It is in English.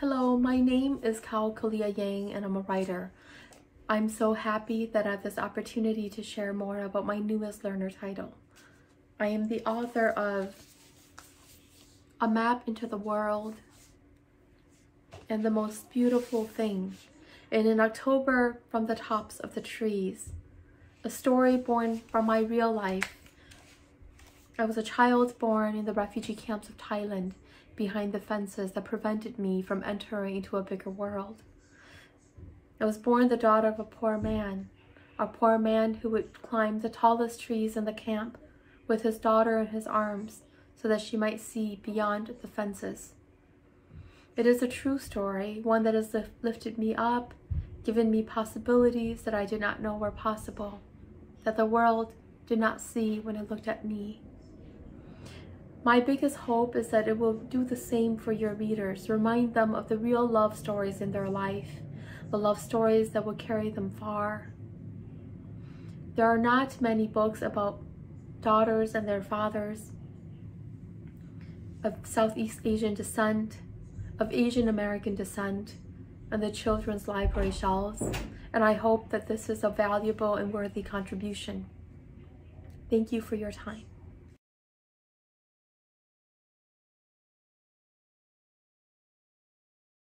Hello, my name is Kao Kalia Yang and I'm a writer. I'm so happy that I have this opportunity to share more about my newest Lerner title. I am the author of A Map into the World and The Most Beautiful Thing and in October From the Tops of the Trees, a story born from my real life. I was a child born in the refugee camps of Thailand behind the fences that prevented me from entering into a bigger world. I was born the daughter of a poor man, a poor man who would climb the tallest trees in the camp with his daughter in his arms so that she might see beyond the fences. It is a true story, one that has lifted me up, given me possibilities that I did not know were possible, that the world did not see when it looked at me. My biggest hope is that it will do the same for your readers, remind them of the real love stories in their life, the love stories that will carry them far. There are not many books about daughters and their fathers of Southeast Asian descent, of Asian American descent, and the children's library shelves, and I hope that this is a valuable and worthy contribution. Thank you for your time.